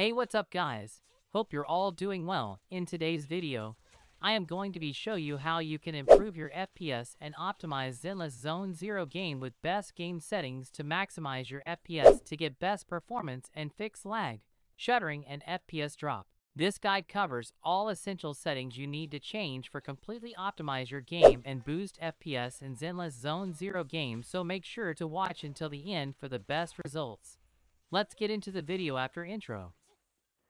Hey what's up guys? Hope you're all doing well. In today's video, I am going to be show you how you can improve your FPS and optimize Zenless Zone Zero game with best game settings to maximize your FPS to get best performance and fix lag, shuddering and FPS drop. This guide covers all essential settings you need to change for completely optimize your game and boost FPS in Zenless Zone Zero game so make sure to watch until the end for the best results. Let's get into the video after intro.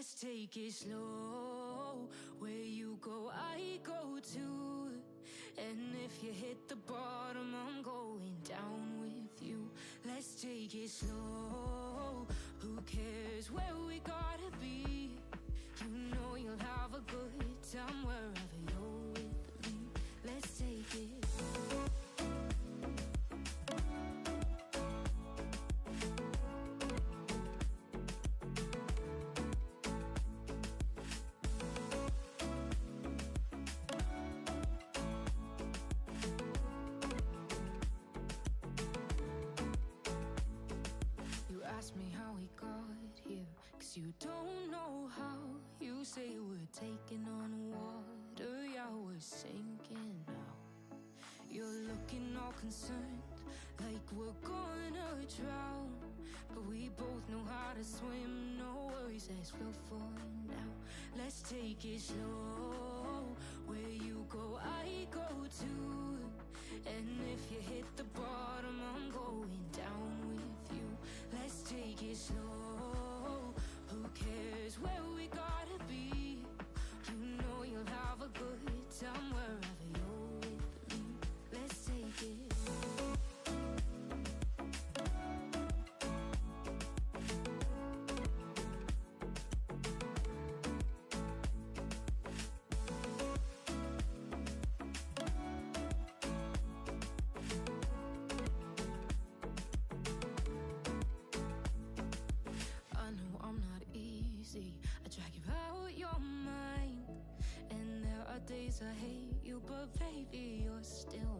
Let's take it slow. Where you go, I go too. And if you hit the bottom, I'm going down with you. Let's take it slow. Who cares where we gotta be? You know you don't know how. You say we're taking on water, yeah, we're sinking now. You're looking all concerned, like we're gonna drown. But we both know how to swim, no worries, let's flow for now. Let's take it slow. Where you go, I go too. And if you hit the bottom, I'm going down with you. Let's take it slow. Who cares where we gotta be? You know you'll have a good I hate you, but baby, you're still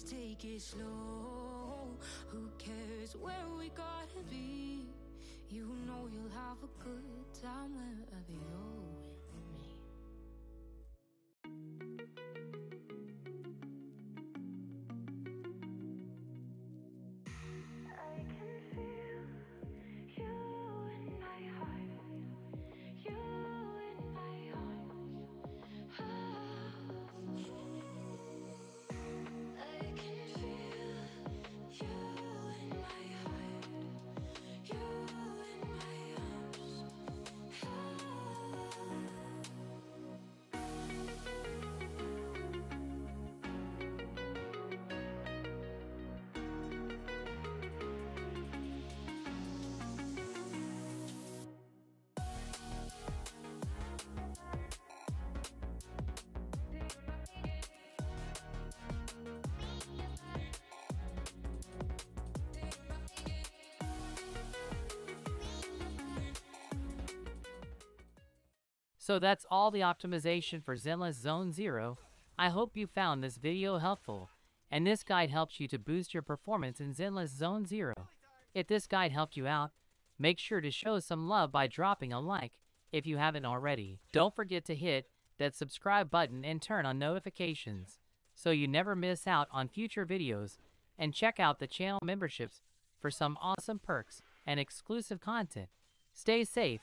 Let's take it slow. Who cares where we gotta be? So that's all the optimization for Zenless Zone Zero. I hope you found this video helpful, and this guide helps you to boost your performance in Zenless Zone Zero. If this guide helped you out, make sure to show some love by dropping a like if you haven't already. Don't forget to hit that subscribe button and turn on notifications so you never miss out on future videos and check out the channel memberships for some awesome perks and exclusive content. Stay safe,